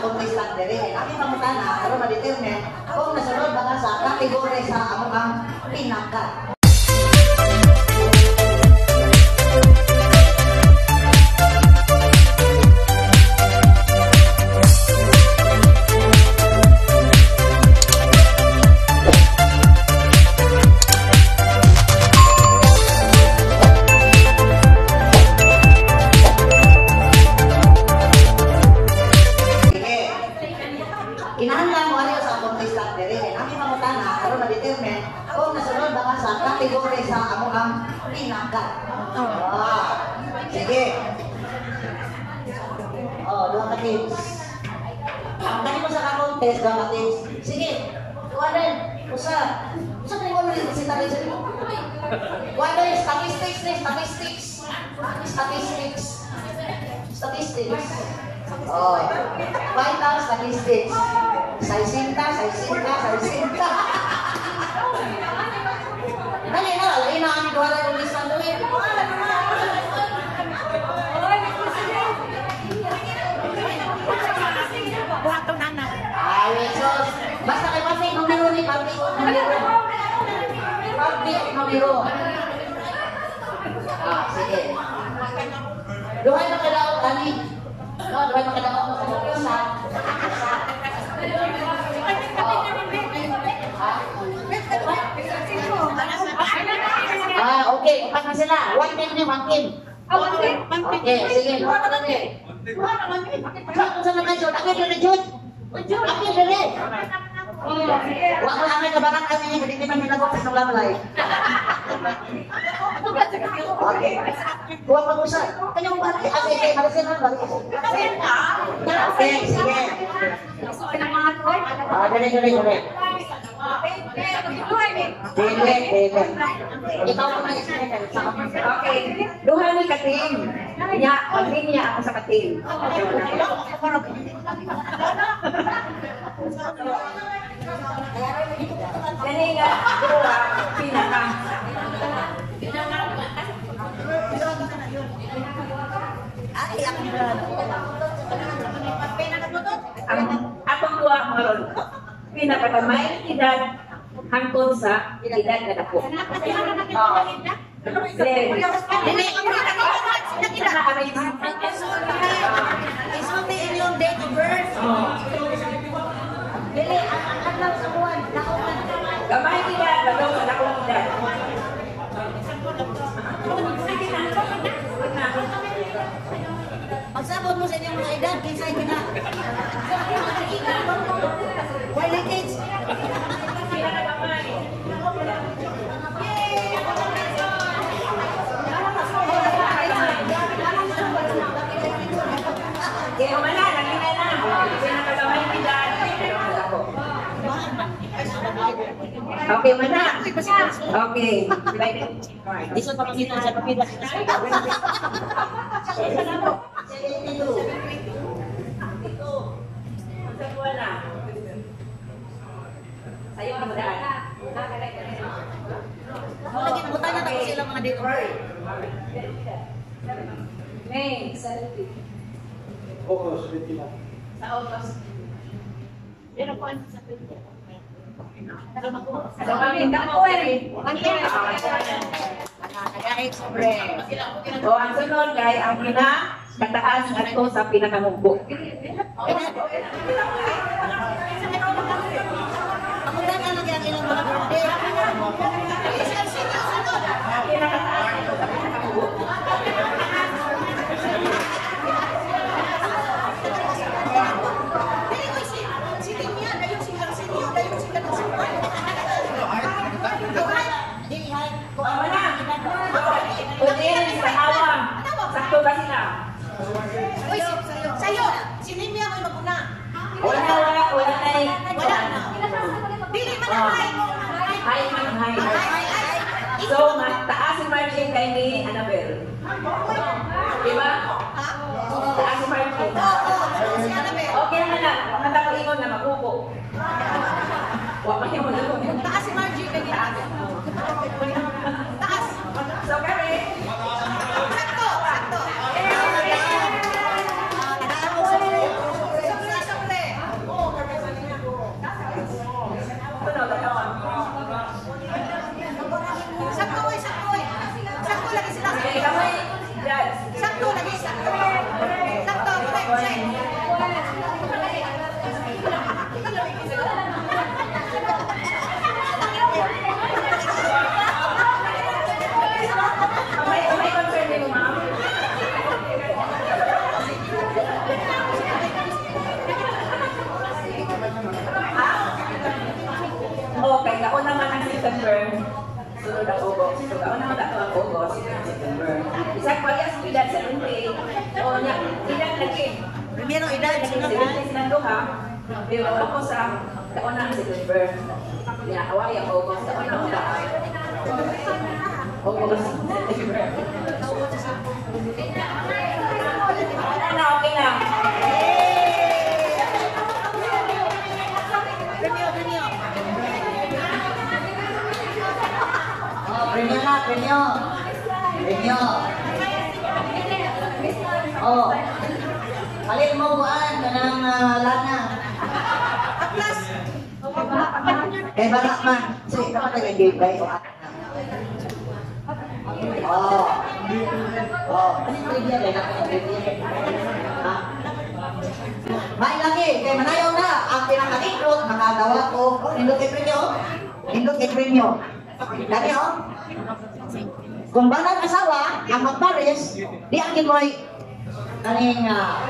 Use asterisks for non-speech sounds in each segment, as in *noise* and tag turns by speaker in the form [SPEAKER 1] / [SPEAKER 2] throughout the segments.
[SPEAKER 1] contestant diri. Ang imong pangutana aron ma-determine kung nasunod ba sa kategory sa among pinaka. Tips. Sige. Kuha din. Usa. Usa ka mo rin si Tari sa Kuha din. Statistics ni. Statistics. Statistics. Statistics. Oh. Vital statistics. Saisinta, saisinta, saisinta. *laughs* Dali na, lain na kami duwala ng doon. Ay, Jesus. Basta kay Papi, numero ni Papi. Numero. Papi, numero. Ah, sige. Duhay na kadaot, ani. No, duhay na kadaot mo sa. Oh. Ah, okay. Upat na sila. One team ni, one team. Okay, sige. Duha ka lang eh. Duha ka lang eh. Duha ka sa mga Jud. Ako dili, Jud. Ako dili. Wa ko lang ka barang kami hindi kita minagot sa ulang lay. Okay. Kuha pa usa. Kanyang bari ate kay marasin na bari. Okay, sige. Ah, dali dali dali. Dili, dili. Ikaw ang mag-explain sa
[SPEAKER 2] Okay. Duha ni katim. Nya, pagdin niya ako sa katim. Kani nga, duha, pinaka. Ang atong duha maron. Pinakatamay edad hangtod sa edad na dako. Then,
[SPEAKER 1] Isulti inyong date of birth. Dili, ang adlaw sa buwan, nakuha.
[SPEAKER 2] Gamay edad, bago sa dakong edad.
[SPEAKER 1] Pagsabot mo sa inyong mga edad, kinsay. Why
[SPEAKER 2] Okay, mana. Okay.
[SPEAKER 1] Iso pa kita sa papila.
[SPEAKER 2] Sa'yo ang daan.
[SPEAKER 1] Lagi na butana tapos sila mga birth.
[SPEAKER 2] May, salute.
[SPEAKER 3] Focus.
[SPEAKER 2] Sa August. Pero po ano sa pwede? So kami, dako eh.
[SPEAKER 1] Nag-aik sobre.
[SPEAKER 2] O ang sunod kay ang pina kataas ato sa pinakamugbo.
[SPEAKER 1] Ako na ka lagi ang ilang mga
[SPEAKER 4] Oh my God.
[SPEAKER 2] September, sunod ang August. So, kauna mo dato ang August, September. Isang pag yung edad sa Lumpay, o niya, edad lagi.
[SPEAKER 1] Primero edad, sunod
[SPEAKER 2] sa Lumpay silang duha, pero ako sa kauna ang September. Niya, away ang August, kauna ang. August, September. Ano, okay na.
[SPEAKER 4] Premio, premio.
[SPEAKER 1] Oh, premio na, premio. Premio. Oh. Palit mo buwan ka ng ah, lana. Eh, bala man. Sige, dapat nag-give by o Oh. Oh. Ano yung trivia yung. Ha? May lagi, kay manayaw na ang pinakalikrot, makagawa ko. Oh, nindot kay premio. Nindot kay premio. Dali oh. Kung balang asawa, ang magpares, di ang gimoy kaning ah,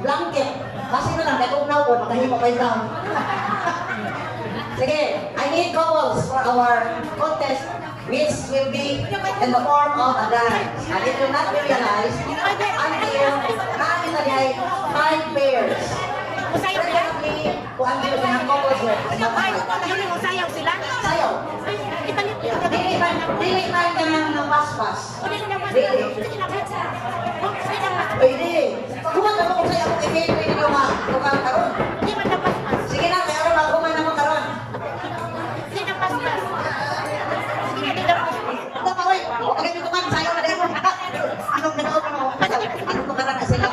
[SPEAKER 1] blanket. Kasi na lang, kaya kung naupon, makahimo pa down. *laughs* Sige, I need couples for our contest, which will be in the form of a dance. And it will not be realized until namin na dihay five pairs. Preferably, kung ang dito ng couples
[SPEAKER 4] yung usayaw sila?
[SPEAKER 1] Sayaw. Dili man, ka ng paspas. Dili. Pwede. Kuman na mo sa'yo kung i-mail pwede nyo ma, tukang karon.
[SPEAKER 4] Hindi man naman.
[SPEAKER 1] Sige na, kaya ano ba, kuman na mo karon.
[SPEAKER 4] Hindi naman. Hindi naman.
[SPEAKER 1] Ito pa, oy. O, kagay nyo tukang, sayo na din mo. Anong nagawa pa mo? Anong tukaran na sila?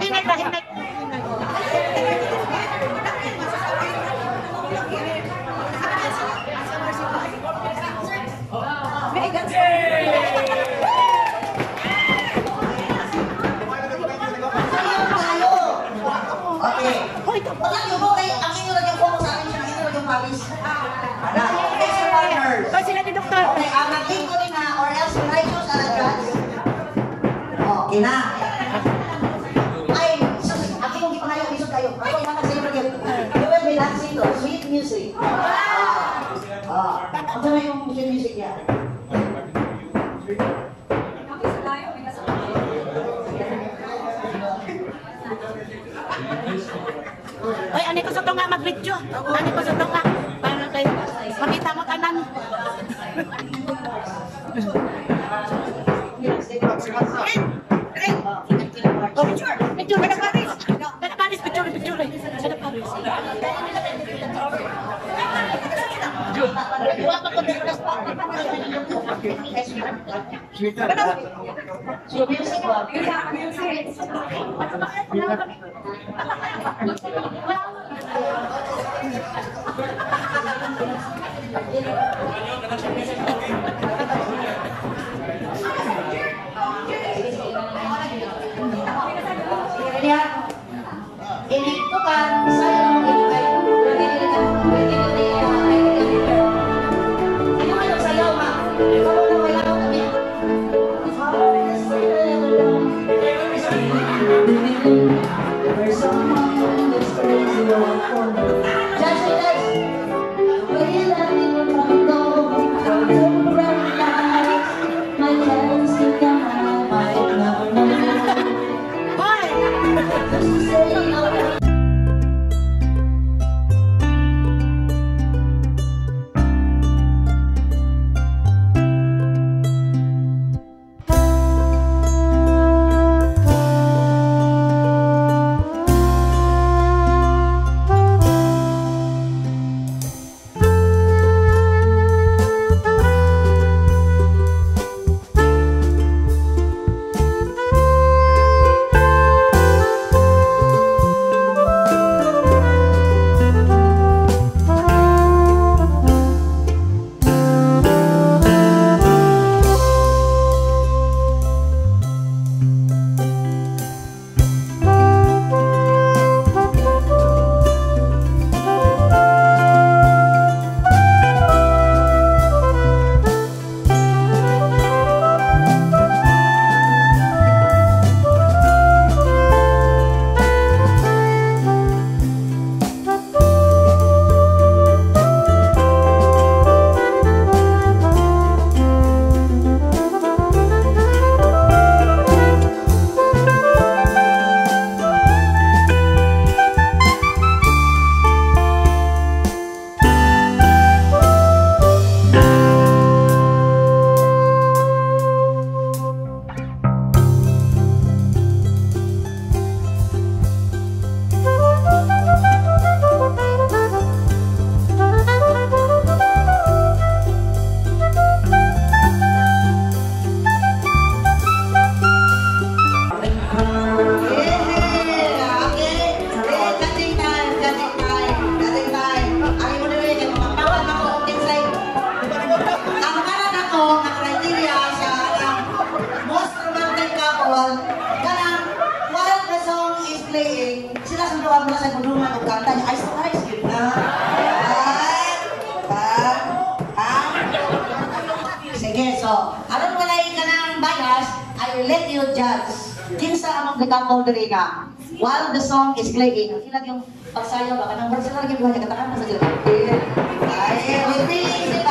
[SPEAKER 4] Hinay na, hinay.
[SPEAKER 1] Sayo, sayo. Okay. Wala nyo mo, kay ang inyo lang yung kumo sa akin, ang inyo lang yung palis. Ano? Okay, sir partners.
[SPEAKER 4] Oh, sila ni Doktor.
[SPEAKER 1] Okay, ang nag-link ko rin na, or else when I choose an address. Okay na. Ay, sus, ako yung ipangayo, isog kayo. Ako yung mga sa'yo rin. You will be dancing to sweet music. Ah. Ah. Ano na yung sweet music niya?
[SPEAKER 4] Oy, ani ko sa to nga mag-video. Ani ko sa to nga. Para kay makita mo tanan. Oh, picture. Picture kada Paris. Kada Paris picture picture. Kada Paris. Wala pa ko discuss pa.
[SPEAKER 1] Sweet music ba? Sige niya. So, aron walay ka ng bias, I will let you judge. Kinsa among couple diri nga. While the song is playing, ilag yung pagsayaw ba? Kanang verse lang yung buhay, katakan na sa dito. Ay, with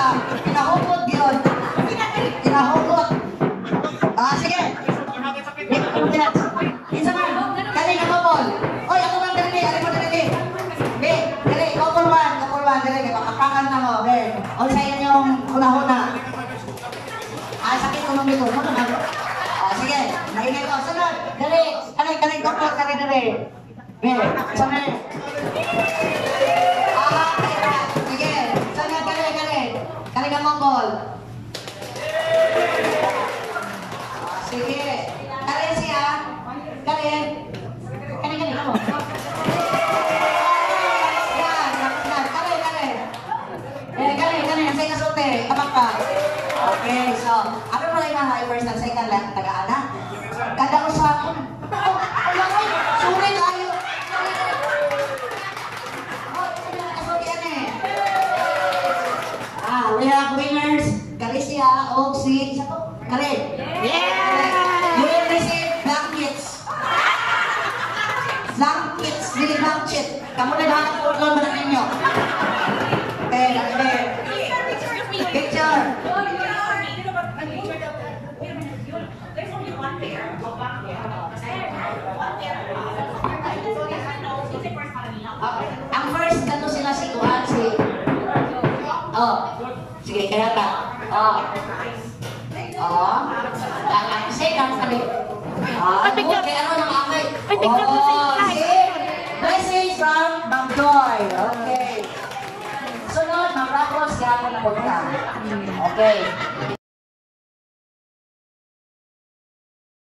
[SPEAKER 1] Nung dito. Ano na? Ah, sige. Maingay ko. Sunod. Dali. Kani, kani, couple, kani, dali. Be, sabi. High first and second lang, taga-ana? Kada usapan. Oh, wala ko. Sorry tayo. Oh, ano eh. Ah, we have winners. Kalicia, Oxy, isa to. Karin.
[SPEAKER 4] Yeah!
[SPEAKER 1] You will receive blankets. Blankets, dili blanket. Kamu na lahat Okay. Ang first, kato sila si Tuhan, si... Oh. Sige, kaya ka. Oh. Oh. Ang ang second, kami. Ah,
[SPEAKER 4] Ay, picture.
[SPEAKER 1] okay, ano nang amay? Oh, see? Message from Joy. Okay. Sunod, Ma'am Ramos, kaya ako na punta. Okay.